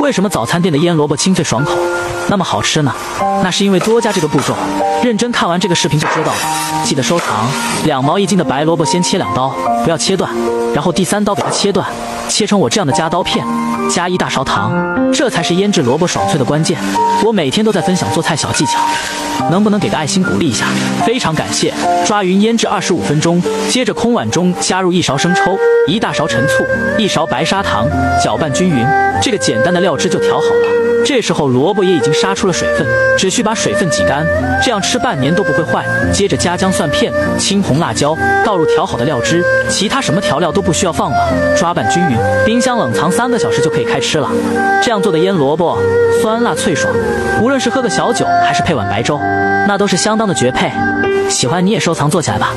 为什么早餐店的腌萝卜清脆爽口，那么好吃呢？那是因为多加这个步骤。认真看完这个视频就知道了。记得收藏。两毛一斤的白萝卜先切两刀，不要切断，然后第三刀给它切断，切成我这样的夹刀片。加一大勺糖，这才是腌制萝卜爽脆的关键。我每天都在分享做菜小技巧，能不能给个爱心鼓励一下？非常感谢。抓匀腌制二十五分钟，接着空碗中加入一勺生抽，一大勺陈醋，一勺白砂糖，搅拌均匀。这个简单的料汁就调好了。这时候萝卜也已经杀出了水分，只需把水分挤干，这样吃半年都不会坏。接着加姜蒜片、青红辣椒，倒入调好的料汁，其他什么调料都不需要放了，抓拌均匀，冰箱冷藏三个小时就可以开吃了。这样做的腌萝卜酸辣脆爽，无论是喝个小酒还是配碗白粥，那都是相当的绝配。喜欢你也收藏做起来吧。